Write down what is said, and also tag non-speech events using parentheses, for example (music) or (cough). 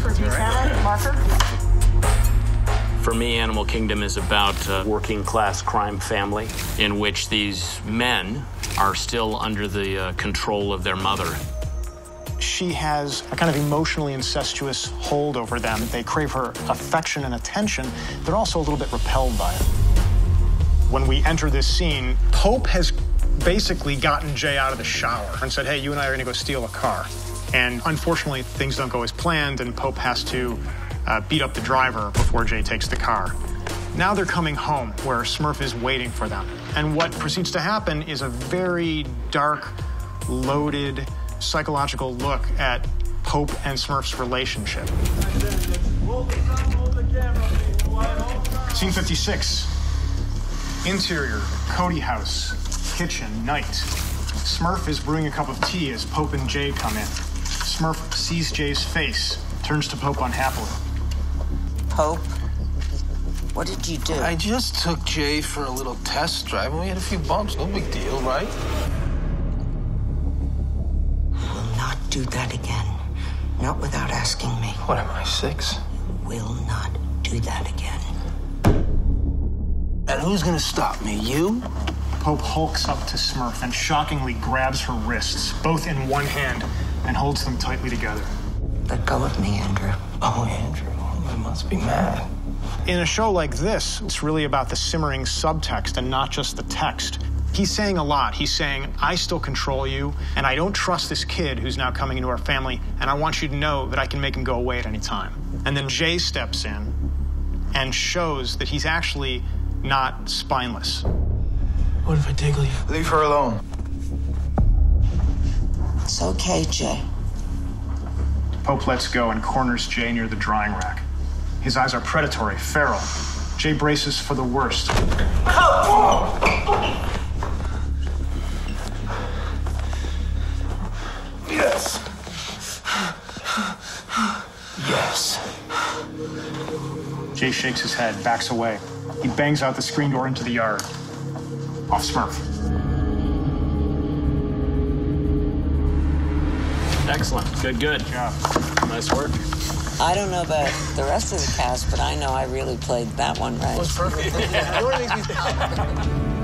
Seven six for Buchanan. Marker. For me, Animal Kingdom is about a working class crime family in which these men are still under the uh, control of their mother. She has a kind of emotionally incestuous hold over them. They crave her affection and attention. They're also a little bit repelled by it. When we enter this scene, Pope has basically gotten Jay out of the shower and said, Hey, you and I are going to go steal a car. And unfortunately, things don't go as planned, and Pope has to uh, beat up the driver before Jay takes the car. Now they're coming home where Smurf is waiting for them. And what proceeds to happen is a very dark, loaded, psychological look at Pope and Smurf's relationship. Scene 56. Interior, Cody house, kitchen, night. Smurf is brewing a cup of tea as Pope and Jay come in. Smurf sees Jay's face, turns to Pope unhappily. Pope, what did you do? I just took Jay for a little test drive and we had a few bumps. No big deal, right? will not do that again. Not without asking me. What am I, six? You Will not do that again. And who's gonna stop me? You? Pope hulks up to Smurf and shockingly grabs her wrists, both in one hand, and holds them tightly together. Let go of me, Andrew. Oh, Andrew, I must be mad. In a show like this, it's really about the simmering subtext and not just the text. He's saying a lot. He's saying, I still control you, and I don't trust this kid who's now coming into our family, and I want you to know that I can make him go away at any time. And then Jay steps in and shows that he's actually not spineless. What if I tickle you? Leave her alone. It's okay, Jay. Pope lets go and corners Jay near the drying rack. His eyes are predatory, feral. Jay braces for the worst. Yes. Yes. Jay shakes his head, backs away. He bangs out the screen door into the yard. Off Smurf. Excellent. Good, good. Yeah. Nice work. I don't know about the rest of the cast, but I know I really played that one right. That was perfect. (laughs)